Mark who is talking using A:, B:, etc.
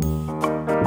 A: Música